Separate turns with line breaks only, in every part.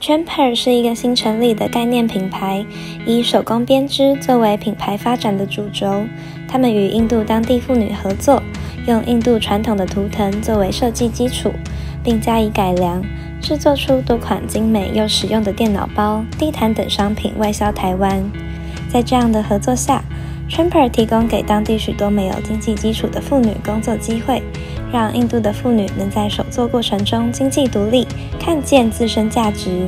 Champer 是一个新成立的概念品牌，以手工编织作为品牌发展的主轴。他们与印度当地妇女合作，用印度传统的图腾作为设计基础，并加以改良，制作出多款精美又实用的电脑包、地毯等商品外销台湾。在这样的合作下 Tramper 提供给当地许多没有经济基础的妇女工作机会。让印度的妇女能在手作过程中经济独立，看见自身价值。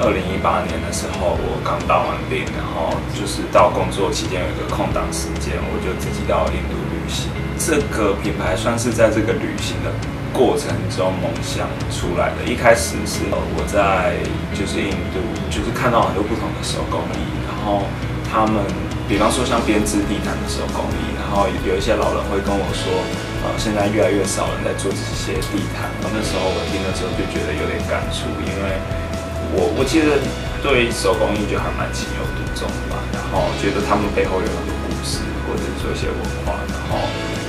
二零一八年的时候，我刚当完兵，然后就是到工作期间有一个空档时间，我就自己到印度旅行。这个品牌算是在这个旅行的过程中梦想出来的。一开始是我在就是印度，就是看到很多不同的手工艺，然后他们，比方说像编织地毯的手工艺，然后有一些老人会跟我说。呃，现在越来越少人在做这些地毯。那时候我听的时候就觉得有点感触，因为我我其实对手工艺就还蛮情有独钟吧。然后觉得他们背后有很多故事，或者说一些文化。然后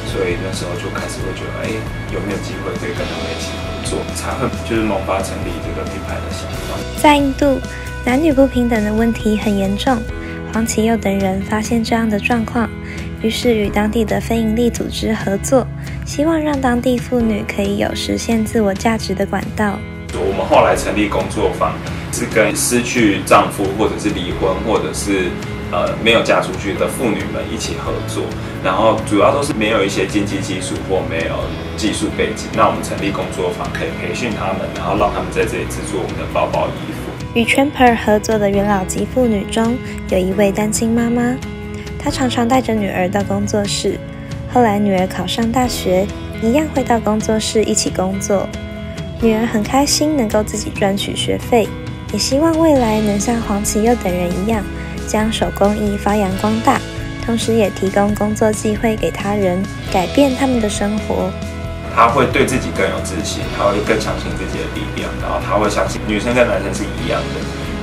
所以那时候就开始会觉得，哎，有没有机会可以跟他们一起合作，才会就是萌发成立这个品牌的想法。
在印度，男女不平等的问题很严重。黄启佑等人发现这样的状况，于是与当地的非营利组织合作。希望让当地妇女可以有实现自我价值的管道。
我们后来成立工作坊，是跟失去丈夫或者是离婚或者是呃没有嫁出去的妇女们一起合作。然后主要都是没有一些经济基础或没有技术背景。那我们成立工作坊，可以培训他们，然后让他们在这里制作我们的包包、衣服。
与 Champer 合作的元老级妇女中，有一位单亲妈妈，她常常带着女儿到工作室。后来女儿考上大学，一样会到工作室一起工作。女儿很开心能够自己赚取学费，也希望未来能像黄启佑等人一样，将手工艺发扬光大，同时也提供工作机会给他人，改变他们的生活。
他会对自己更有自信，他会更相信自己的力量，然后他会相信女生跟男生是一样的，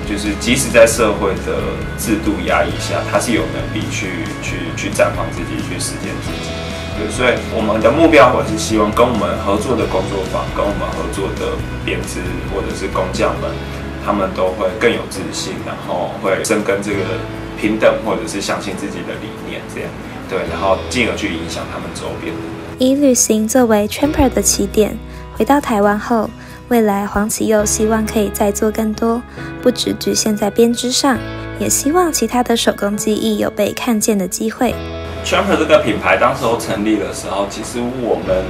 就是即使在社会的制度压抑下，他是有能力去去去绽放自己，去实现自己。对，所以我们的目标，我是希望跟我们合作的工作坊，跟我们合作的编织或者是工匠们，他们都会更有自信，然后会深耕这个平等，或者是相信自己的理念，这样对，然后进而去影响他们周边的。
以旅行作为 Tramper 的起点，回到台湾后，未来黄启佑希望可以再做更多，不只局限在编织上，也希望其他的手工技艺有被看见的机会。
Tramper 这个品牌当时候成立的时候，其实我们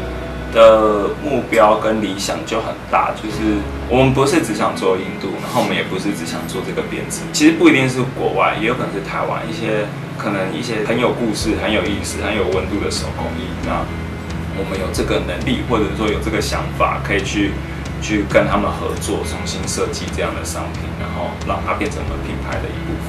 的目标跟理想就很大，就是我们不是只想做印度，然后我们也不是只想做这个编织，其实不一定是国外，也有可能是台湾一些可能一些很有故事、很有意思、很有温度的手工艺。那我们有这个能力，或者说有这个想法，可以去去跟他们合作，重新设计这样的商品，然后让它变成我们品牌的一部分。